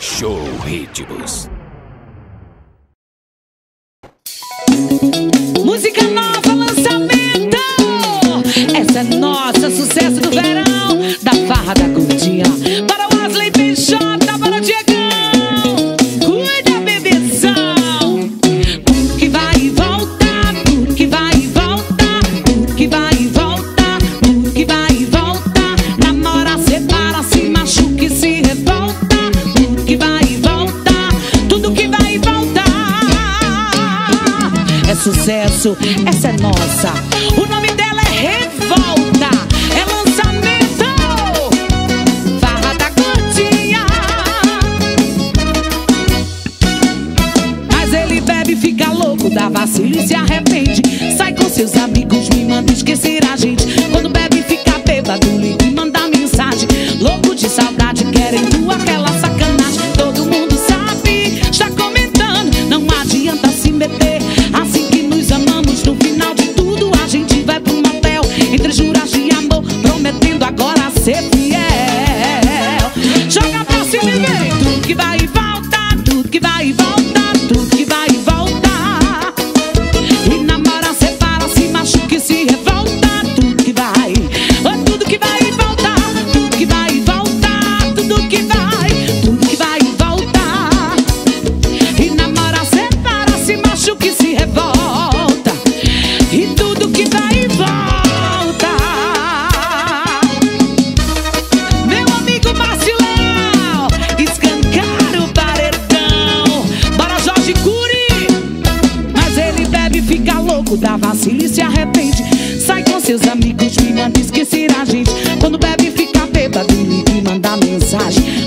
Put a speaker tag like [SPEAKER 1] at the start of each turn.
[SPEAKER 1] Show Ritmos.
[SPEAKER 2] Música nova, lançamento! Essa é nossa, sucesso do verão, da farra da gordinha para o sucesso. Essa é nossa. O nome dela é Revolta. É lançamento. Farra da curtinha. Mas ele bebe, fica louco, dá vacilo e se arrepende. Sai com seus amigos, me manda esquecer que vai e volta, tudo que vai e volta. se arrepende. Sai com seus amigos, me manda esquecer a gente. Quando bebe, fica bêbado e me manda mensagem.